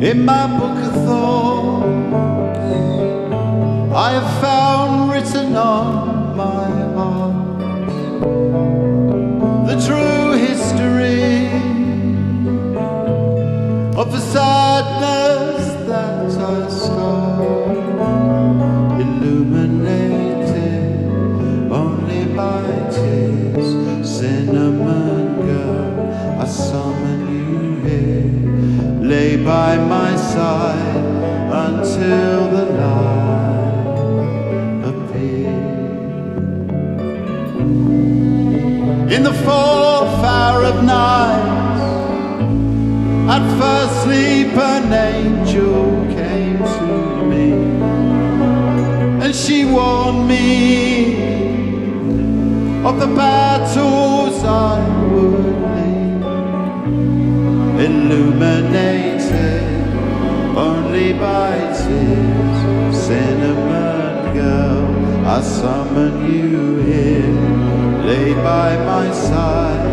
In my book of thoughts, I have found written on my heart the true history of the In the fourth hour of night, at first sleep, an angel came to me, and she warned me of the battles I would lead, illuminated only by tears. Cinnamon girl, I summon you here, lay by my side